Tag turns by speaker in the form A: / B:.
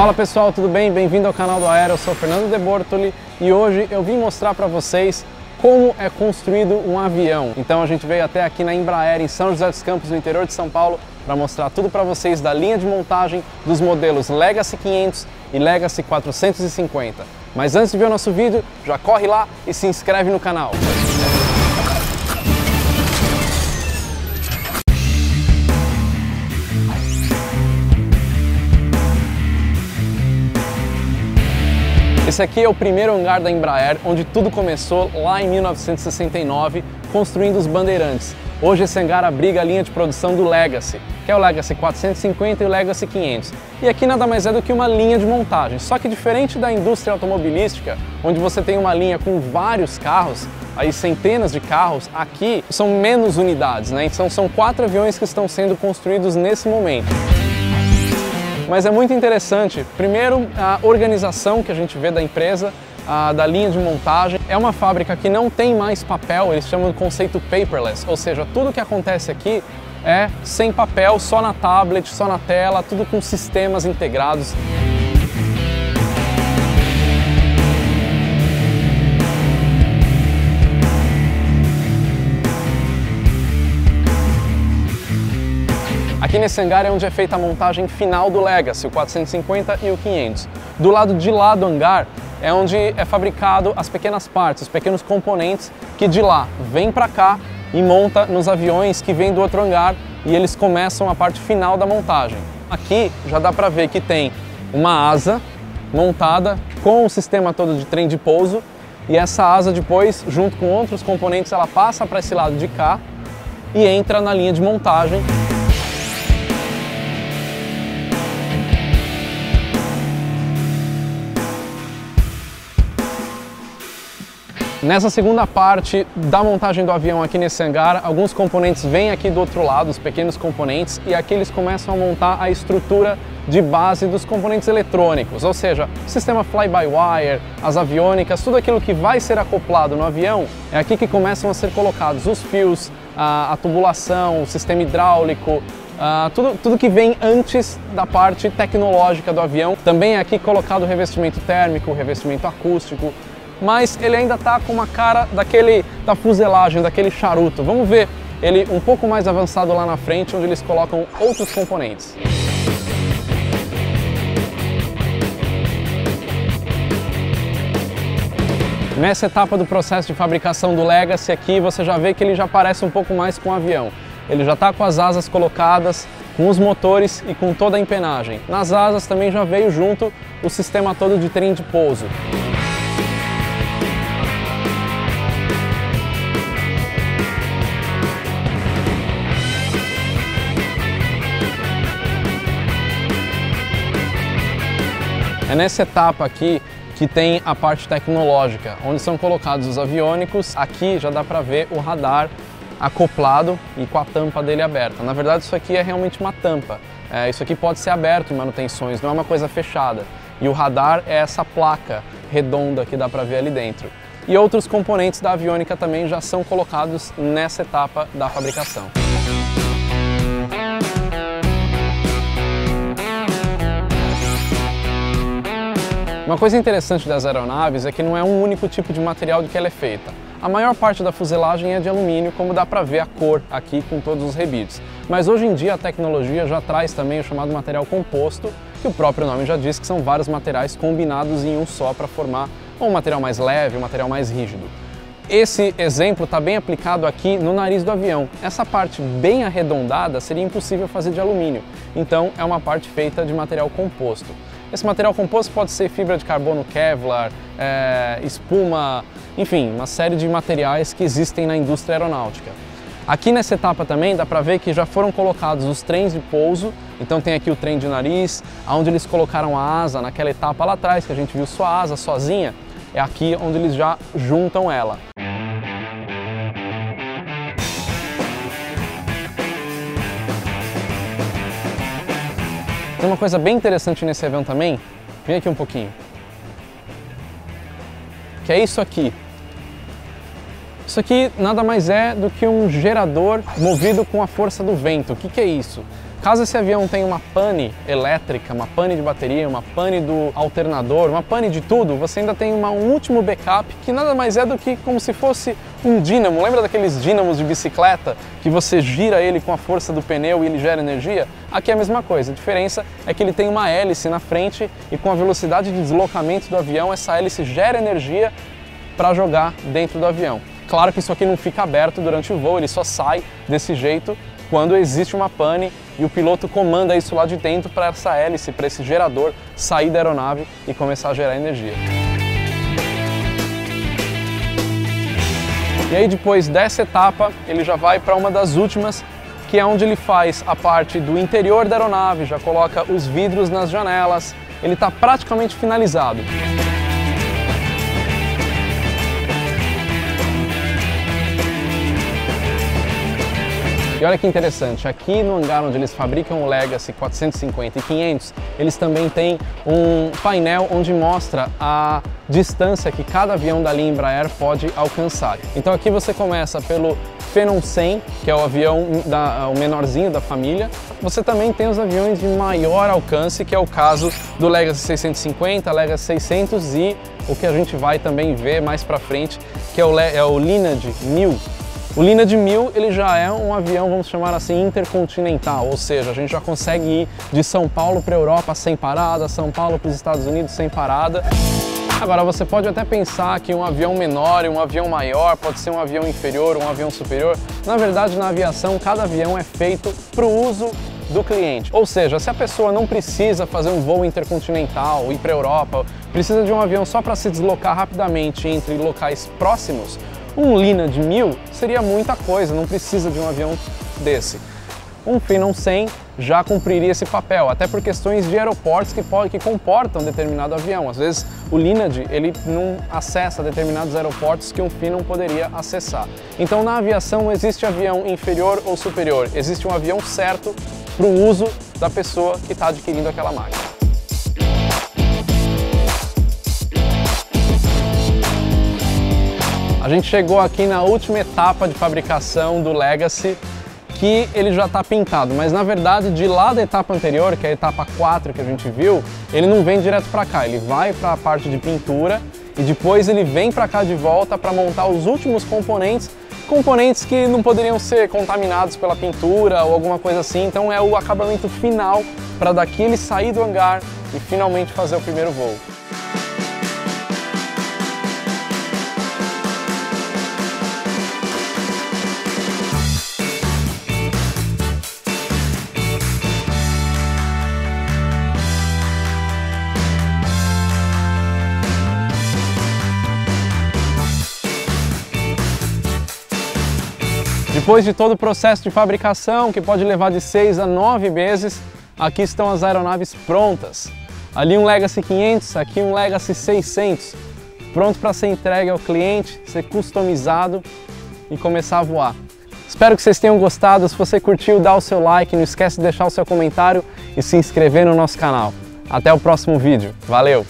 A: Fala pessoal, tudo bem? Bem-vindo ao canal do Aero, eu sou Fernando De Bortoli e hoje eu vim mostrar para vocês como é construído um avião. Então a gente veio até aqui na Embraer em São José dos Campos, no interior de São Paulo, para mostrar tudo para vocês da linha de montagem dos modelos Legacy 500 e Legacy 450. Mas antes de ver o nosso vídeo, já corre lá e se inscreve no canal. Esse aqui é o primeiro hangar da Embraer, onde tudo começou lá em 1969, construindo os bandeirantes. Hoje esse hangar abriga a linha de produção do Legacy, que é o Legacy 450 e o Legacy 500. E aqui nada mais é do que uma linha de montagem, só que diferente da indústria automobilística, onde você tem uma linha com vários carros, aí centenas de carros, aqui são menos unidades, né? Então são quatro aviões que estão sendo construídos nesse momento mas é muito interessante. Primeiro, a organização que a gente vê da empresa, a, da linha de montagem. É uma fábrica que não tem mais papel, eles chamam de conceito paperless, ou seja, tudo que acontece aqui é sem papel, só na tablet, só na tela, tudo com sistemas integrados. Nesse hangar é onde é feita a montagem final do Legacy, o 450 e o 500. Do lado de lá do hangar é onde é fabricado as pequenas partes, os pequenos componentes que de lá vem para cá e monta nos aviões que vêm do outro hangar e eles começam a parte final da montagem. Aqui já dá para ver que tem uma asa montada com o sistema todo de trem de pouso e essa asa depois, junto com outros componentes, ela passa para esse lado de cá e entra na linha de montagem Nessa segunda parte da montagem do avião aqui nesse hangar, alguns componentes vêm aqui do outro lado, os pequenos componentes, e aqui eles começam a montar a estrutura de base dos componentes eletrônicos, ou seja, o sistema fly-by-wire, as aviônicas, tudo aquilo que vai ser acoplado no avião, é aqui que começam a ser colocados os fios, a, a tubulação, o sistema hidráulico, Uh, tudo, tudo que vem antes da parte tecnológica do avião. Também é aqui colocado o revestimento térmico, o revestimento acústico, mas ele ainda está com uma cara daquele da fuselagem, daquele charuto. Vamos ver ele um pouco mais avançado lá na frente, onde eles colocam outros componentes. Nessa etapa do processo de fabricação do Legacy aqui, você já vê que ele já parece um pouco mais com um avião. Ele já está com as asas colocadas, com os motores e com toda a empenagem. Nas asas também já veio junto o sistema todo de trem de pouso. É nessa etapa aqui que tem a parte tecnológica, onde são colocados os aviônicos. Aqui já dá para ver o radar acoplado e com a tampa dele aberta. Na verdade, isso aqui é realmente uma tampa. É, isso aqui pode ser aberto em manutenções, não é uma coisa fechada. E o radar é essa placa redonda que dá para ver ali dentro. E outros componentes da aviônica também já são colocados nessa etapa da fabricação. Uma coisa interessante das aeronaves é que não é um único tipo de material de que ela é feita. A maior parte da fuselagem é de alumínio, como dá para ver a cor aqui com todos os rebites. Mas hoje em dia a tecnologia já traz também o chamado material composto, que o próprio nome já diz que são vários materiais combinados em um só para formar um material mais leve, um material mais rígido. Esse exemplo está bem aplicado aqui no nariz do avião. Essa parte bem arredondada seria impossível fazer de alumínio, então é uma parte feita de material composto. Esse material composto pode ser fibra de carbono Kevlar, é, espuma, enfim, uma série de materiais que existem na indústria aeronáutica. Aqui nessa etapa também dá para ver que já foram colocados os trens de pouso, então tem aqui o trem de nariz, onde eles colocaram a asa naquela etapa lá atrás, que a gente viu só a asa sozinha, é aqui onde eles já juntam ela. Tem uma coisa bem interessante nesse avião também, vem aqui um pouquinho, que é isso aqui. Isso aqui nada mais é do que um gerador movido com a força do vento. O que, que é isso? Caso esse avião tenha uma pane elétrica, uma pane de bateria, uma pane do alternador, uma pane de tudo, você ainda tem uma, um último backup que nada mais é do que como se fosse um dínamo. Lembra daqueles dínamos de bicicleta que você gira ele com a força do pneu e ele gera energia? Aqui é a mesma coisa. A diferença é que ele tem uma hélice na frente e com a velocidade de deslocamento do avião, essa hélice gera energia para jogar dentro do avião. Claro que isso aqui não fica aberto durante o voo, ele só sai desse jeito quando existe uma pane e o piloto comanda isso lá de dentro para essa hélice, para esse gerador sair da aeronave e começar a gerar energia. E aí depois dessa etapa, ele já vai para uma das últimas, que é onde ele faz a parte do interior da aeronave, já coloca os vidros nas janelas, ele está praticamente finalizado. E olha que interessante, aqui no hangar onde eles fabricam o Legacy 450 e 500, eles também têm um painel onde mostra a distância que cada avião da linha Embraer pode alcançar. Então aqui você começa pelo Phenom 100, que é o avião da, o menorzinho da família. Você também tem os aviões de maior alcance, que é o caso do Legacy 650, Legacy 600 e o que a gente vai também ver mais para frente, que é o, é o Lineage 1000, o Lina de 1000 ele já é um avião, vamos chamar assim, intercontinental, ou seja, a gente já consegue ir de São Paulo para a Europa sem parada, São Paulo para os Estados Unidos sem parada. Agora, você pode até pensar que um avião menor e um avião maior pode ser um avião inferior, um avião superior. Na verdade, na aviação, cada avião é feito para o uso do cliente. Ou seja, se a pessoa não precisa fazer um voo intercontinental, ir para a Europa, precisa de um avião só para se deslocar rapidamente entre locais próximos, um Lina de 1000 seria muita coisa, não precisa de um avião desse. Um Phenom 100 já cumpriria esse papel, até por questões de aeroportos que, que comportam determinado avião. Às vezes o Lineage ele não acessa determinados aeroportos que um Phenom poderia acessar. Então na aviação não existe avião inferior ou superior, existe um avião certo para o uso da pessoa que está adquirindo aquela máquina. Gente chegou aqui na última etapa de fabricação do Legacy, que ele já está pintado, mas na verdade de lá da etapa anterior, que é a etapa 4 que a gente viu, ele não vem direto para cá, ele vai para a parte de pintura e depois ele vem para cá de volta para montar os últimos componentes, componentes que não poderiam ser contaminados pela pintura ou alguma coisa assim, então é o acabamento final para daqui ele sair do hangar e finalmente fazer o primeiro voo. Depois de todo o processo de fabricação, que pode levar de 6 a 9 meses, aqui estão as aeronaves prontas. Ali um Legacy 500, aqui um Legacy 600, pronto para ser entregue ao cliente, ser customizado e começar a voar. Espero que vocês tenham gostado, se você curtiu, dá o seu like, não esquece de deixar o seu comentário e se inscrever no nosso canal. Até o próximo vídeo, valeu!